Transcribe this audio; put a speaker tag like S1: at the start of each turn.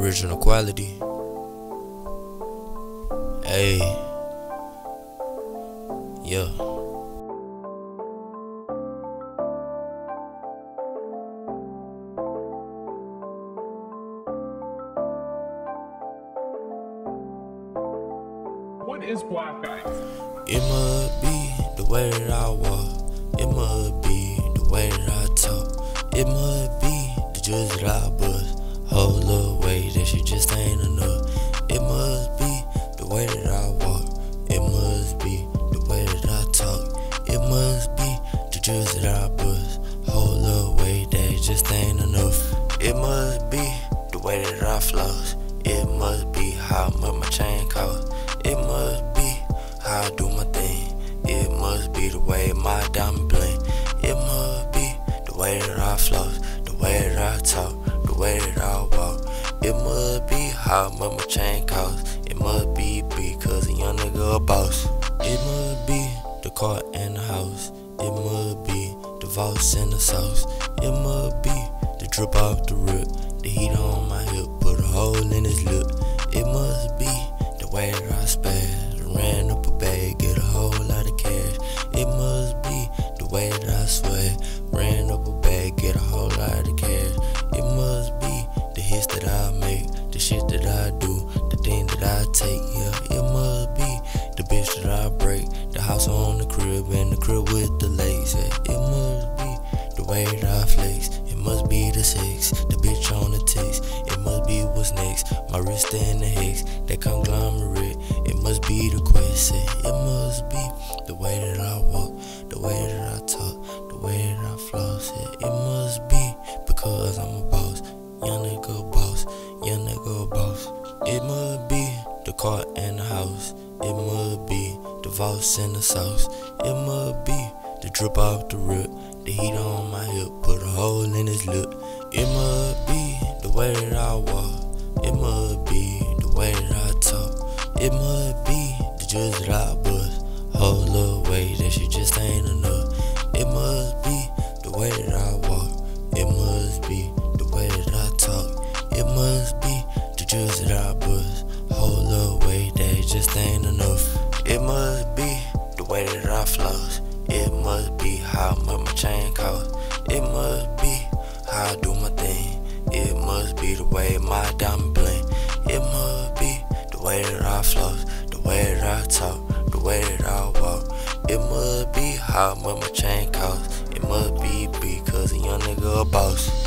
S1: Original quality. Hey. Yeah.
S2: What is black ice?
S1: It must be the way that I walk. It must be the way that I talk. It must be the judge that I she just ain't enough. It must be the way that I walk. It must be the way that I talk. It must be the judge that I bust. Whole little way that just ain't enough. It must be the way that I floss. It must be how much my chain cost. It must be how I do my thing. It must be the way my diamond bling. It must be the way that I floss, the way that I talk, the way that I. It must be how much my chain cost. It must be because a young nigga a boss. It must be the car and the house. It must be the vaults and the sauce. It must be the drip off the rip. The heat on my hip, put a hole in his lip. It must be the way that I spaz. Ran up a bag, get a whole lot of cash. It must be the way that I sweat. Ran up a bag, get a whole lot of cash. Crib and the crib with the. Yeah, it must be the way that I flex. It must be the sex, the bitch on the text. It must be what's next. My wrist and the hex, that conglomerate. It must be the quest. It must be the way that I walk, the way that I talk, the way that I floss. It must be because I'm a boss, young nigga boss, car and the house. It must be the vaults and the sauce. It must be the drip off the rip. The heat on my hip, put a hole in his lip. It must be the way that I walk. It must be the way that I talk. It must be the judge that I bust. Whole little way that she just ain't enough. It must be the way that I walk. It must be the way that I talk. It must be the judge that I bust. Whole little that just ain't enough. It must be the way that I floss. It must be how much my chain cost. It must be how I do my thing. It must be the way my diamond bling. It must be the way that I floss, the way that I talk, the way that I walk. It must be how much my chain cost. It must be because a young nigga a boss.